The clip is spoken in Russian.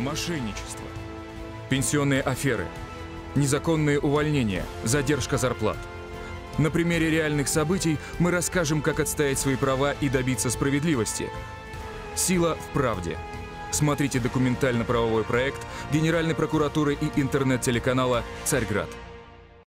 мошенничество, пенсионные аферы, незаконные увольнения, задержка зарплат. На примере реальных событий мы расскажем, как отстоять свои права и добиться справедливости. Сила в правде. Смотрите документально-правовой проект Генеральной прокуратуры и интернет-телеканала «Царьград».